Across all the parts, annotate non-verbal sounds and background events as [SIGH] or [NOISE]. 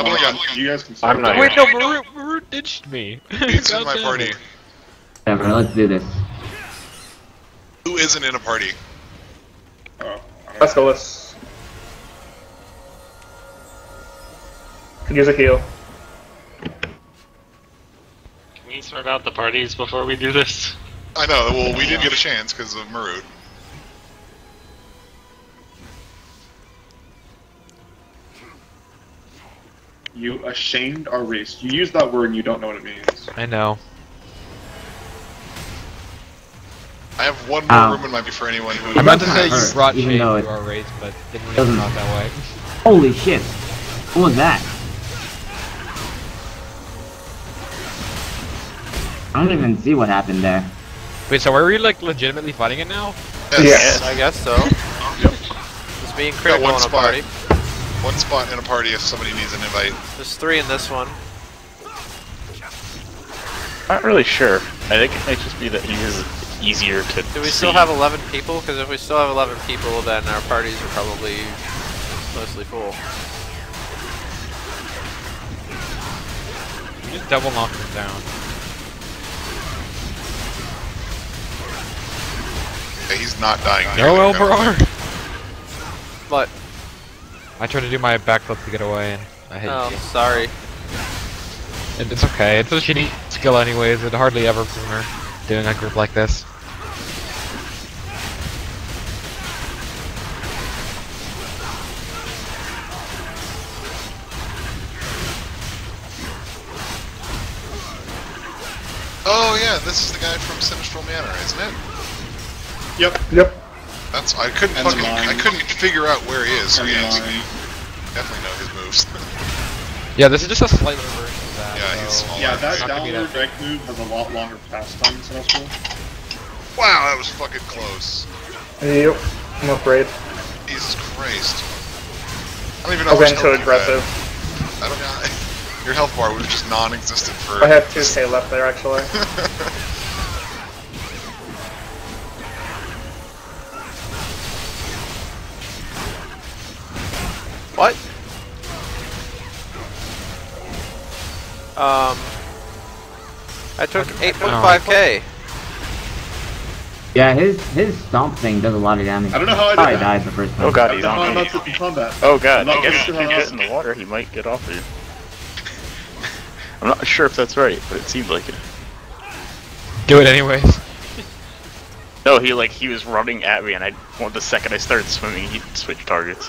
I've only got You guys can I'm not start. here. Wait, no, Maru, Maru ditched me. [LAUGHS] Pete's in my party. it. Whatever, let's do this. Who isn't in a party? Oh, Let's go, let's. Could use a heal. Can we sort out the parties before we do this? I know. Well, we didn't get a chance because of Marut. You ashamed our race. You use that word and you don't know what it means. I know. I have one more Ow. room in my be for anyone who. I'm about to doesn't say you brought even shade though to it our race, but didn't really doesn't- come out that way. [LAUGHS] Holy shit! What was that? I don't even see what happened there. Wait, so are we like legitimately fighting it now? Yes. I guess so. [LAUGHS] yep. Just being Got critical one in a spot. party. One spot in a party if somebody needs an invite. There's three in this one. Not really sure. I think it might just be that he is easier to. Do we see. still have 11 people? Because if we still have 11 people, then our parties are probably mostly full. Just double knock them down. Yeah, he's not dying. No, nearly, Elbrar! But, I tried to do my backflip to get away, and I hit oh, you. sorry. And It's okay. It's a shitty skill anyways. It hardly ever boomer doing a group like this. Oh yeah, this is the guy from Sinestral Manor, isn't it? Yep. Yep. That's I couldn't And the fucking I couldn't figure out where he is. So yeah, the he's- line. definitely know his moves. [LAUGHS] Yeah, this is just a slightly version of that. Yeah, he's so- Yeah, that Not gonna be downward that- deck move has a lot longer pass time in Sinestral. wow, that was fucking close. Yep. I'm afraid. Jesus Christ. I don't even know I how much went too aggressive. I don't know. [LAUGHS] Your health bar was just non-existent for. I have 2k left there, actually. [LAUGHS] Um, I took 8.5k. Yeah, his his stomp thing does a lot of damage. I don't know how I did Probably that. died the first time. Oh god, he's don't know how on me. in. Oh god, I guess if you not get in the water, he might get off of you. I'm not sure if that's right, but it seemed like it. Do it anyways. No, he like he was running at me, and I well, the second I started swimming, he switched targets.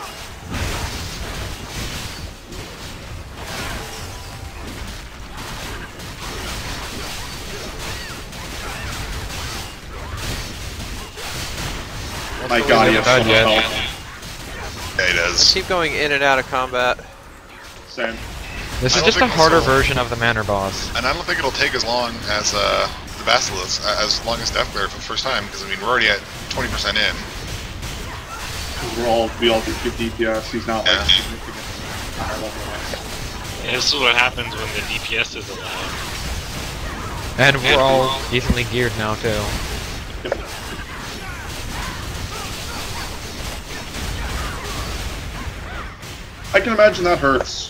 My god, he has so much yet. health. Yeah, he does. Keep going in and out of combat. Same. This is just a harder so. version of the Manor boss. And I don't think it'll take as long as uh, the Basilisk, uh, as long as Death Glare for the first time, because I mean we're already at 20% in. We're all we all do 50 DPS. He's not like Yeah. significantly higher level. Yeah, this is what happens when the DPS is allowed. And we're all decently geared now too. I can imagine that hurts.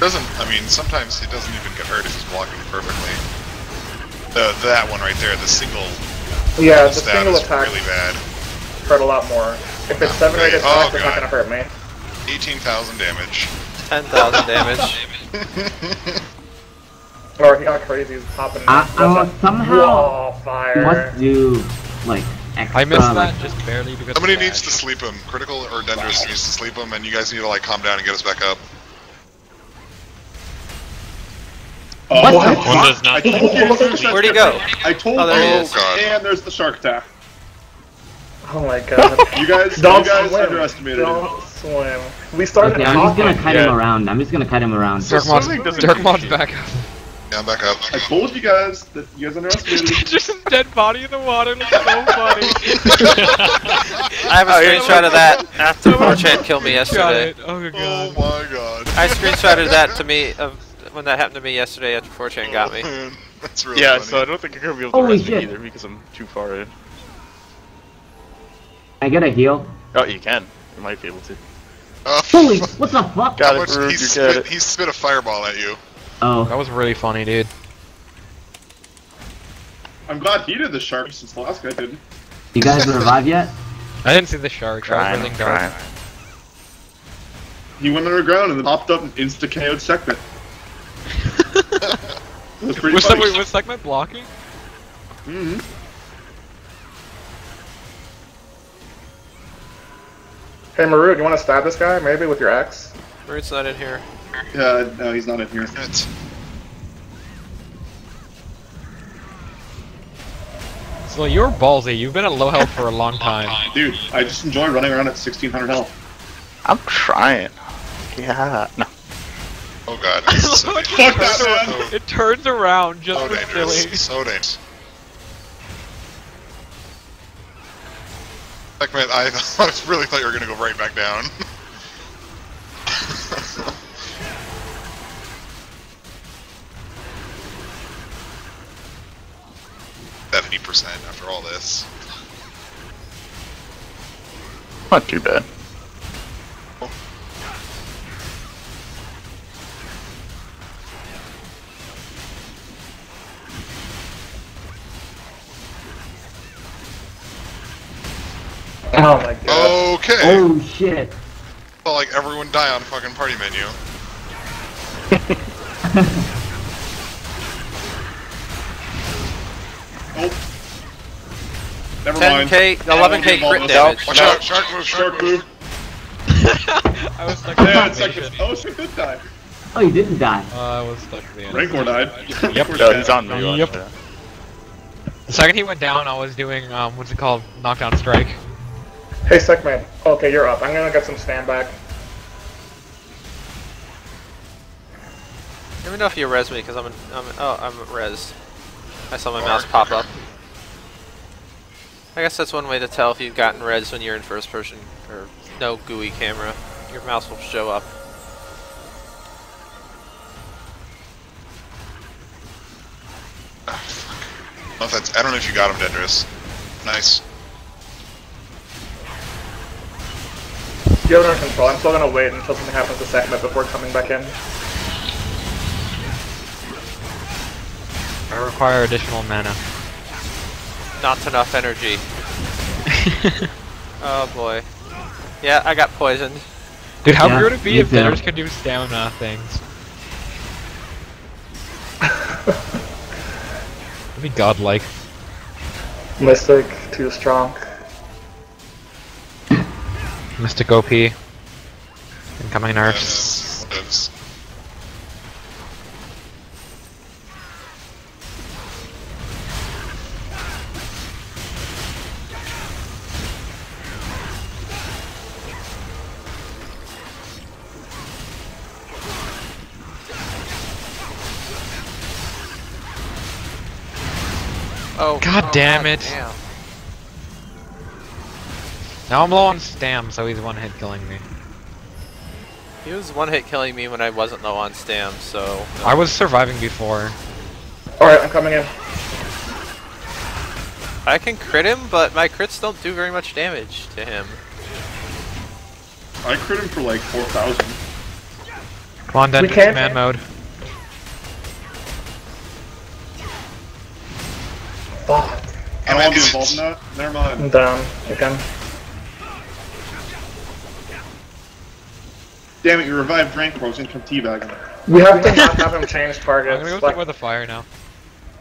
Doesn't I mean sometimes it doesn't even get hurt if he's blocking perfectly. The that one right there, the single Yeah, the stab single is attack really bad. hurt a lot more. If it's 7 rated Oh, attack, it's not God. gonna hurt me. 18,000 damage. 10,000 damage. [LAUGHS] Or he got crazy, he's popping. I, I Watch somehow Wall fire. must do like extra. I missed that just barely because. Somebody of needs to sleep him. Critical or Dendrus needs to sleep him, and you guys need to like calm down and get us back up. Oh, What I the told- One does not I told you to search Where'd he go? I told Oh, there he you. is. Oh, god. And there's the shark attack. [LAUGHS] Oh my god. [LAUGHS] You guys, Don't you guys swim. underestimated. Don't swim. We started okay, I'm just gonna talking. cut Yeah. him around. I'm just gonna cut him around. So Dirk Mod's, Dirk do back up. Yeah, I'm back up. I told you guys that you guys underestimated [LAUGHS] me. just a dead body in the water looks so funny. [LAUGHS] I have a [LAUGHS] Oh, screenshot of that after 4chan killed me yesterday. Oh my Oh god. my god. I screenshotted that to me of when that happened to me yesterday after 4chan got oh, me. Oh, man. That's really Yeah, funny. so I don't think you're gonna be able to Holy rest me either because I'm too far in. I get a heal. Oh, you can. You might be able to. Oh, Holy, what the fuck? Got how it, much- he, spit, he spit a fireball at you. Oh, That was really funny, dude. I'm glad he did the shark since the last guy didn't. you guys revive yet? I didn't see the shark. I was Trying, really dark. He went underground and then popped up and insta KO'd segment. It was [LAUGHS] pretty Was, funny. that, was segment blocking? Mhm. Hey Maru, do you want to stab this guy maybe with your axe? Root's not in here. Yeah, no, he's not in here. It's, So you're ballsy. You've been at low health for a long time. Dude, I just enjoy running around at 1600 health. I'm trying. Yeah. No. oh god. [LAUGHS] So dangerous. Fuck that! It turns around just So for dangerous. silly. So dangerous. Like man, I, [LAUGHS] I was really thought you were gonna go right back down. [LAUGHS] Seventy percent after all this. Not too bad. Oh my god. Okay. Oh shit. Well, like everyone die on fucking party menu. [LAUGHS] Oh. Never mind. 10k, I won't 11k get involved crit with damage. Watch No. out! Shark move! Shark, Shark move! move. [LAUGHS] I was stuck Yeah, it's like, animation. oh shit, did die. Oh, you didn't die. Uh, I was stuck in the Rancor died. [LAUGHS] Yep. We're No, he's on me. Yep. that. The second he went down, I was doing um, what's it called, knockdown strike. Hey Segman. Okay, you're up. I'm gonna get some stand back. Let me know if you res me, because I'm, in, I'm in, oh, I'm res. I saw my mouse pop up. I guess that's one way to tell if you've gotten reds when you're in first person, or no GUI camera. Your mouse will show up. I don't know if that's. I don't know if you got him, Dendris. Nice. You have it under control. I'm still gonna wait until something happens to Segment before coming back in. I require additional mana. Not enough energy. [LAUGHS] Oh boy. Yeah, I got poisoned. Dude, how Yeah, weird would it be if too. bidders could do stamina things? [LAUGHS] That'd be godlike. Mystic, too strong. Mystic OP. Incoming nerfs. Oh. God oh, damn God it. Damn. Now I'm low on stam, so he's one hit killing me. He was one hit killing me when I wasn't low on stam, so. I uh, was surviving before. Alright, I'm coming in. I can crit him, but my crits don't do very much damage to him. I crit him for like 4,000. Come on, We Dendrix, can't- man mode. Want to be involved in that. Never mind. I'm down again. Damn it, you revived Drankor. I was gonna come teabag him. We have to not have him [LAUGHS] change I'm targets. gonna go Like, with the fire now.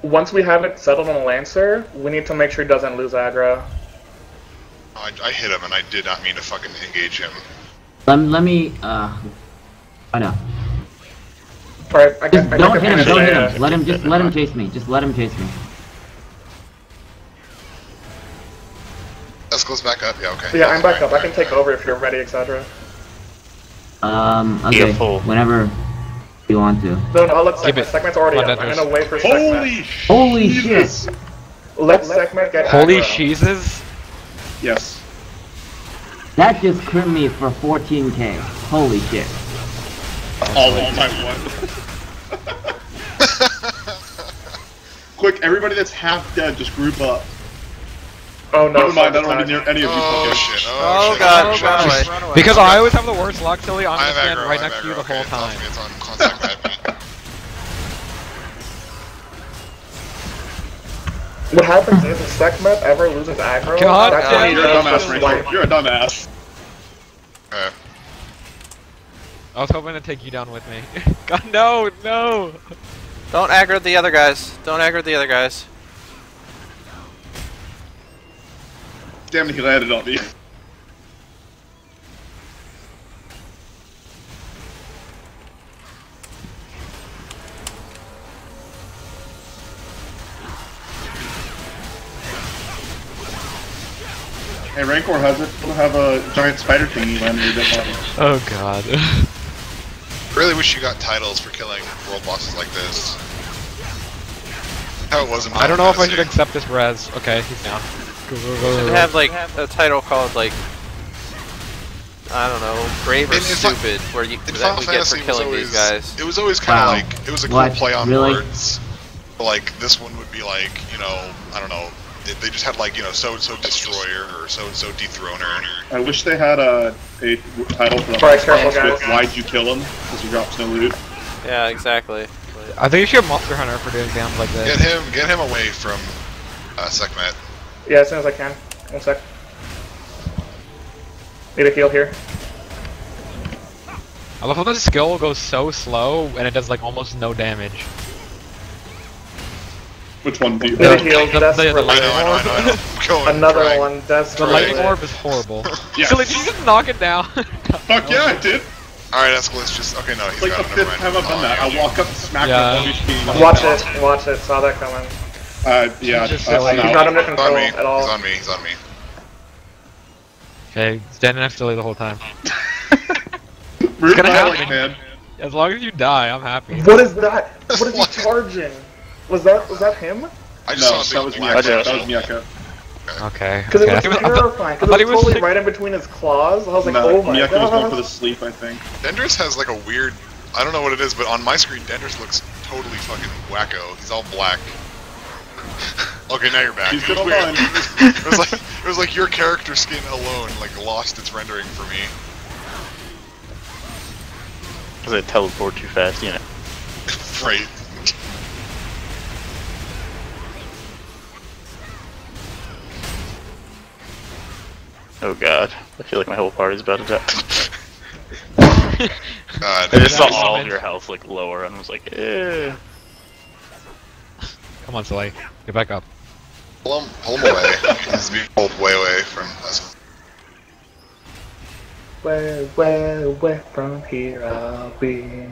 once we have it settled on the Lancer, we need to make sure he doesn't lose aggro. I, I hit him and I did not mean to fucking engage him. Let, let me, uh, I know. Alright, I Just guess I don't think hit him, don't hit him. Let him, just let him chase me. Just let him chase me. Let's close back up. Yeah, okay. Yeah, I'm back up. I can take over if you're ready, etc. Um, okay. full. Whenever you want to. No, no, I'll let Give Segment. it. Segment's already Come up. I'm gonna wait for Segment. Holy Holy Jesus. shit! Let Segment get Holy aggro. cheeses! Yes. That just crit me for 14k. Holy shit. All on my one. Quick, everybody that's half dead, just group up. Oh no, Never mind, I don't Sabotage. want to be near any of you Oh fuckers. shit! Oh, Oh, shit, God, oh, shit, run oh, away. Because I always have the worst luck, Silly. I'm I gonna stand right next to you the whole okay, time. It's on, it's on What happens is if Sekhmet ever loses aggro, God that's damn when he. You're a dumbass, Ranger. You're a dumbass. Okay. I was hoping to take you down with me. [LAUGHS] God, no, no. Don't aggro the other guys. Don't aggro the other guys. Damn it, he landed on me. Hey, Rancor has it. We'll have a giant spider thingy land in your dead body. Oh God. [LAUGHS] Really wish you got titles for killing world bosses like this. How it wasn't. I don't know if I should accept this res. Okay, he's down. Should have like a title called like I don't know, brave or In- in Fi- stupid, where you In that Final we get for Fantasy, it was killing always, these guys. it was always kind of Wow. like it was a cool What? play on Really? words. Like this one would be like you know I don't know. They, they just had like you know so and so destroyer or so and so dethroner. I wish they had a, a title for the Alright, careful, with guys. Why'd you kill him? Because he drops no loot. Yeah, exactly. I think you should have Monster Hunter for doing dams like Get him, get him away from uh, Sekhmet. Yeah, as soon as I can. One sec. Need a heal here. I love how the skill goes so slow and it does like almost no damage. Which one do you? Need a The- heal the- the- desperately. I know, I know, I know. [LAUGHS] I know. [LAUGHS] Another trying. one The desperately. lightning orb is horrible. [LAUGHS] Yes. Silly, did you just knock it down? Fuck yeah, I did. All right, Escalus, just okay. No, he's It's like got the it. Never fifth time I've done Oh, that. I I walk up, smack Yeah. the rubbish. Watch it, watch it, saw that coming. Uh, yeah, Just uh, silly. He's not under you. He's control on me. at all. He's on me. He's on me. okay, standing next to Silly the whole time. [LAUGHS] Rude gonna happen. man. As long as you die, I'm happy. What is that? [LAUGHS] What is he charging? Was that was that him? I just No, saw that was big black Miyako. That was Miyako. Okay. Because okay. it was I terrifying. Because it was was totally sick. right in between his claws. I was like, No, oh my Miyako was going for the sleep, I think. Dendris has like a weird. I don't know what it is, but on my screen, Dendris looks totally fucking wacko. He's all black. Okay, now you're back. He's it was good weird. [LAUGHS] it was like it was like your character skin alone like lost its rendering for me. Because I teleport too fast, you know. [LAUGHS] right. Oh god. I feel like my whole party's about to die. [LAUGHS] God. I just saw all of your health like lower and was like, eh. Come on, Silly. Get back up. Pull him, pull him away. [LAUGHS] He's being pulled way away from us. Where, where, where from here I'll be.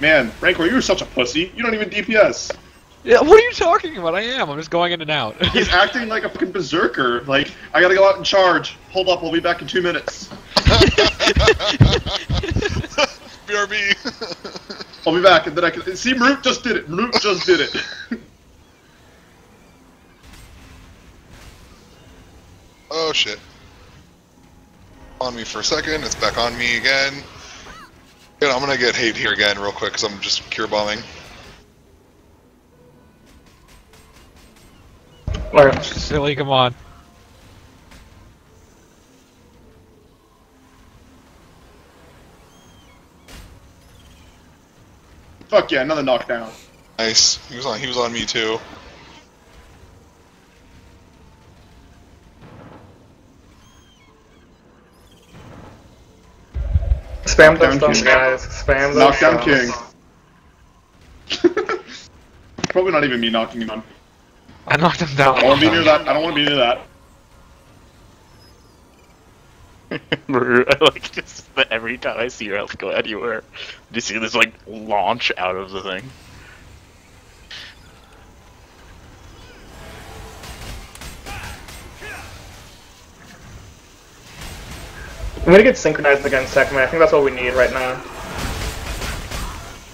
Man, Rancor, you're such a pussy. You don't even DPS. Yeah, what are you talking about? I am. I'm just going in and out. [LAUGHS] He's acting like a fucking berserker. Like, I gotta go out and charge. Hold up, I'll be back in two minutes. [LAUGHS] BRB. [LAUGHS] I'll be back, and then I can see. Root just did it. Root just did it. [LAUGHS] oh shit. On me for a second. It's back on me again. Yeah, I'm gonna get hate here again real quick because I'm just cure bombing. Alright. Silly, come on. Fuck yeah, another knockdown. Nice. He was on. He was on me too. Spam those Knockdown stuns, king. guys. Spam those Knockdown stuns. king. [LAUGHS] Probably not even me knocking him on. I knocked him down. I down. don't want to be near that. I don't want to be near that. [LAUGHS] I like just that every time I see your health go anywhere, you see this like launch out of the thing. I'm gonna get synchronized against Sekhmet. I think that's what we need right now.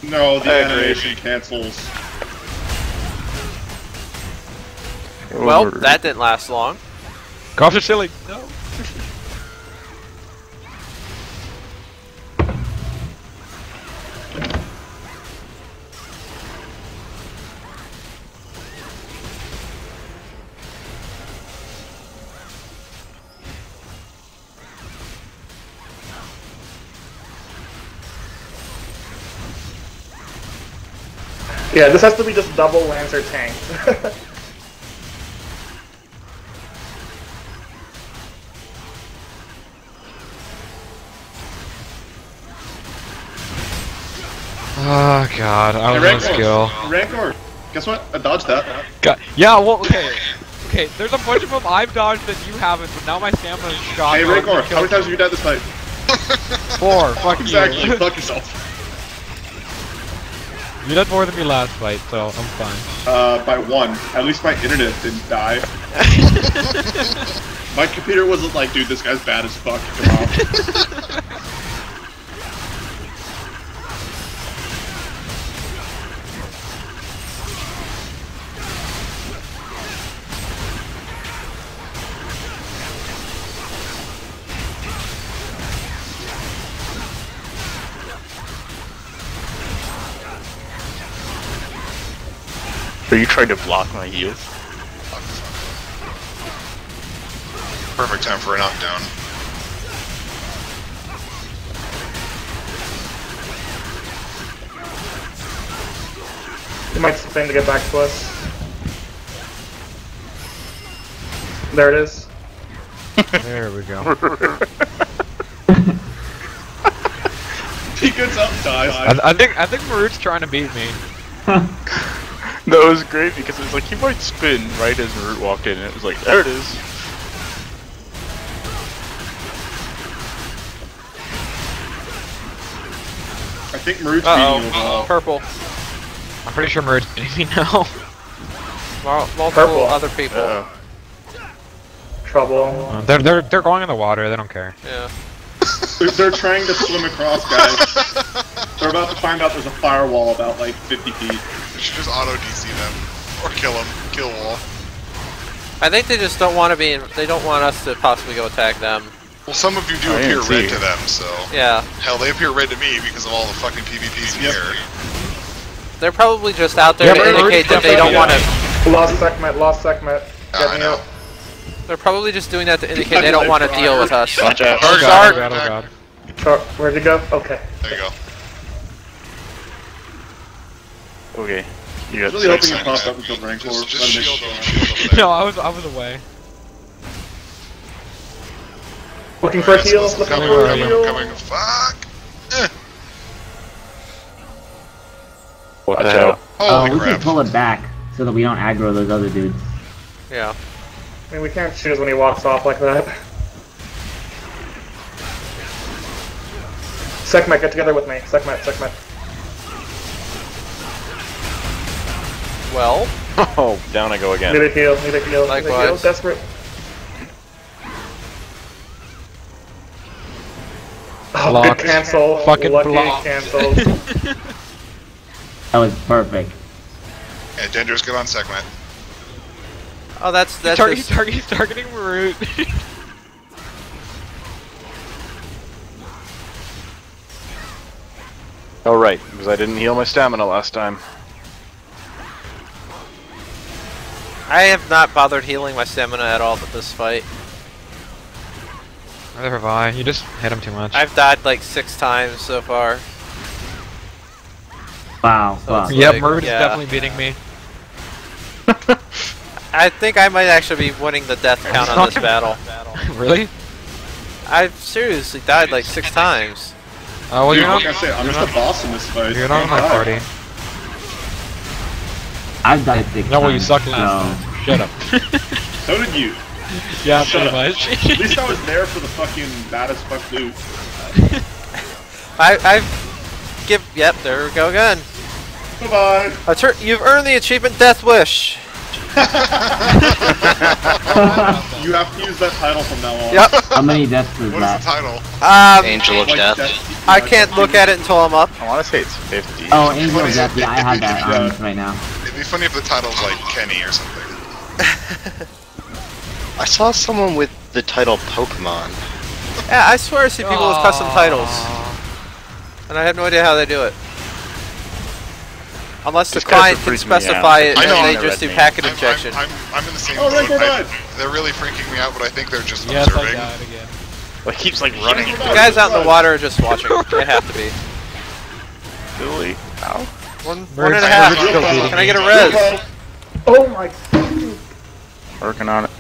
No, the I agree. animation cancels. Well, that didn't last long. Go after Silly. No. [LAUGHS] Yeah, this has to be just double Lancer tank. Oh [LAUGHS] god, I Hey, was on Rancor. skill. Rancor. Guess what? I dodged that. God. Yeah, well, okay. Okay, there's a bunch of them I've dodged that you haven't, but now my stamina is shot. Hey, Rancor. How many times have you died this fight? Four. Fuck [LAUGHS] Exactly. you. Fuck yourself. You did more than me last fight, so I'm fine. Uh, by one. At least my internet didn't die. [LAUGHS] my computer wasn't like, dude, this guy's bad as fuck. Come on. [LAUGHS] Are you trying to block my heals? Perfect time for a knockdown. He might spin to get back to us. There it is. There we go. [LAUGHS] he gets up, dies. I, I think I think Marut's trying to beat me. [LAUGHS] [LAUGHS] That was great because it was like he might spin right as Marut walked in, and it was like, there it is. I think Marut's Uh beating you oh. Purple. I'm pretty sure Marut's beating me now. [LAUGHS] Multiple Purple. other people. Uh, Trouble. Uh, they're they're they're going in the water. They don't care. Yeah. [LAUGHS] They're, they're trying to swim across, guys. They're about to find out there's a firewall about like 50 feet. You should just auto DC them. Or kill them. Kill wall. I think they just don't want to be. In, they don't want us to possibly go attack them. Well, some of you do I appear red see. to them, so. Yeah. Hell, they appear red to me because of all the fucking PvPs in Yep. here. They're probably just out there Yeah, to indicate that they don't definitely- want to. Lost segment, lost segment. Ah, Get I me know. up. They're probably just doing that to [LAUGHS] indicate they don't want to deal with us. watch out. Target Start. Oh god, oh god. Where'd you go? Okay. There you go. Okay. You I got was really hoping six. you popped up and killed Rancor. Just, just shield make- Shield them. No, I was I was away. Looking for a Alright, heal. so Looking coming, for a coming, heal. coming. Fuck! Eh. What Watch the hell? Oh, Holy we crap. can pull it back so that we don't aggro those other dudes. Yeah. I mean, we can't choose when he walks off like that. Sekhmet, get together with me. Sekhmet, Sekhmet. Well, [LAUGHS] Oh, down I go again. Need a heal, need a heal, need a heal. Desperate. Oh, Block. good cancel. Fucking Lucky block. cancel. [LAUGHS] That was perfect. Yeah, Dender's good on segment. oh, that's that's tar- he's, tar- he's targeting Root. [LAUGHS] Oh, right, because I didn't heal my stamina last time. I have not bothered healing my stamina at all with this fight. Neither have I. You just hit him too much. I've died like six times so far. Wow, So fuck. it's Yep, like, Marut is definitely beating me. [LAUGHS] I think I might actually be winning the death count on this battle. [LAUGHS] really? I've seriously died like six times. Oh, well, Dude, you're not, like I said, I'm you're just not, a boss in this fight. you're not in Don't my die. party. I've died six No, well, you suck sucked last so- time. Shut up. [LAUGHS] So did you. yeah, Shut pretty up. much. At least I was there for the fucking bad as fuck loot. I I've give yep, there we go again. Bye bye. You've earned the achievement Death Wish. [LAUGHS] You have to use that title from now on. Yep. How many deaths was What is the title? Um, Angel of Like Death. that- I can't look at it until I'm up. I want to say it's 50. Oh, Angel Funny, of Death. Yeah, I have that yeah. on right now. It'd be funny if the title's like Kenny or something. [LAUGHS] I saw someone with the title Pokemon. Yeah, I swear I see people with custom titles, and I have no idea how they do it. Unless the These client can freaking me out. specify it, I and know, they I'm- just do packet I'm, injection. I'm, I'm, I'm in the same Oh, boat. I- they're really freaking me out, but I think they're just yes, I observing. died again. It keeps like running. The guys out in the water are just watching. they have to be. Billy. Ow. One, Merge- one and a half. merge still beating Can I get a me. res? Oh my. Working on it.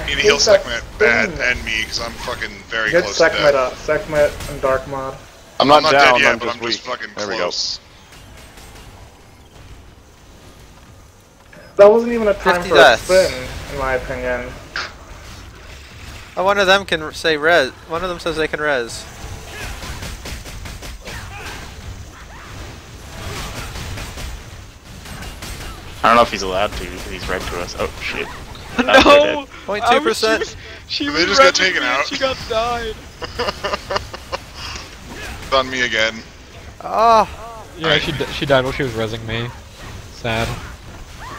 I need to heal Sekhmet bad and me because I'm fucking very Get close Sekhmet to up. Sekhmet and Dark Mod. I'm not, I'm not down, dead yet, I'm but just I'm weak. just fucking there we go. close. That wasn't even a time for deaths. a spin, in my opinion. Oh, one of them can say res. One of them says they can res. I don't know if he's allowed to because he's red to us. Oh shit. [LAUGHS] No! Point I two was- she percent. was- She They was just got taken out. She got died. [LAUGHS] It's on me again. Oh, Yeah, she di- she died while she was resing me. Sad.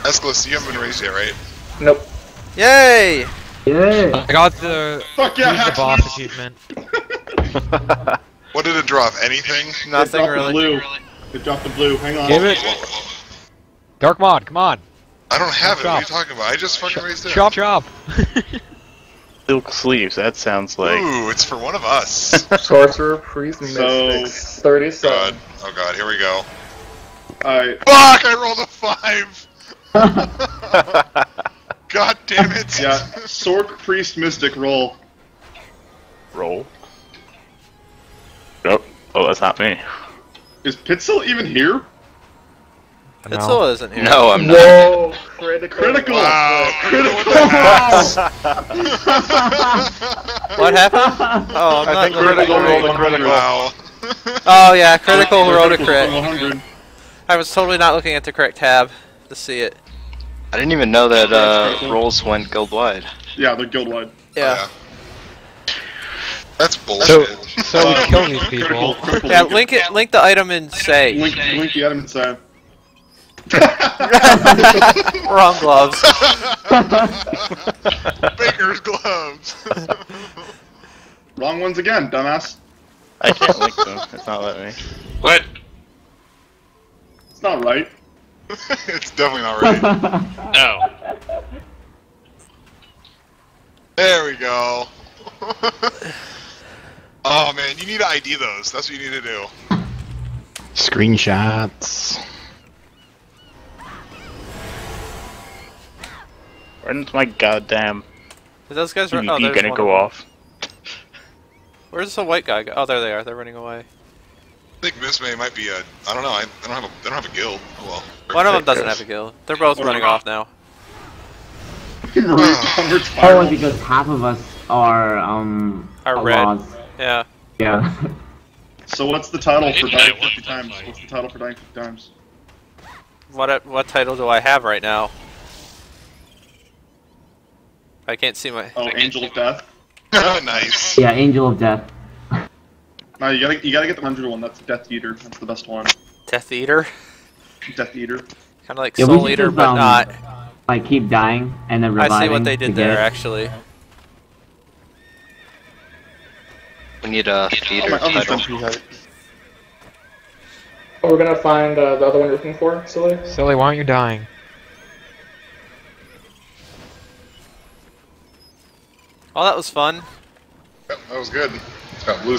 Escalus, you haven't been raised yet, right? Nope. yay! Yay! I got the Fuck yeah, beat the boss achievement. [LAUGHS] What did it drop? Anything? Nothing It dropped really. The blue. It dropped the blue. Hang on. Give it. Dark mod, come on. I don't have it. What are you talking about? I just fucking raised it. Chop chop. [LAUGHS] Silk sleeves. That sounds like. Ooh, it's for one of us. [LAUGHS] Sorcerer, Priest, So- Mystics. 37. God. Oh god, here we go. Alright. Fuck! I rolled a five. [LAUGHS] God damn it. Yeah. Sork, Priest, Mystic, roll. Roll. Oh, oh, that's not me. Is Pitzel even here? It still isn't here. No, I'm not. Whoa! Critical. Critical! Wow. Critical! What happened? [LAUGHS] Oh, I'm I not think critical rolled a critical. Wow. Oh yeah, critical rolled a crit. I was totally not looking at the correct tab to see it. I didn't even know that uh, rolls went guild wide. Yeah, they're guild wide. Yeah. That's So bullshit. so we kill these people. critical. Yeah, link it. Link the item and say. Link, link the item inside. [LAUGHS] Wrong gloves. [LAUGHS] Baker's gloves. [LAUGHS] Wrong ones again, dumbass. I can't link them. It's not letting me. What? It's not right. it's definitely not right. No. There we go. oh man, you need to ID those. That's what you need to do. Screenshots. When's my goddamn Did those guys run? PvP Oh, there's gonna go of off? Where's the white guy? go? Oh, there they are. They're running away. I think Miss May might be a. I don't know. I, I don't have a. They don't have a guild. Oh, well. One of them doesn't have a guild. They're both [SIGHS] running off now. Downward Oh, because half of us are um Are red. outlaws. Yeah. Yeah. So what's the title for Maybe dying 50 times? What's the title for dying 50 times? What what title do I have right now? I can't see my. Oh, Angel of Death. [LAUGHS] oh, nice. Yeah, Angel of Death. No, you gotta you gotta get the hundred one. That's Death Eater. That's the best one. Death Eater? Death Eater. Kind of like Yeah, Soul Eater, just, but um, not. Like keep dying and then I see what they did there, it. actually. We need a Oh, theater my other title. stuff you had. Oh, we're gonna find uh, the other one you're looking for, silly. Silly, why aren't you dying? Oh, that was fun. Yep, that was good. Got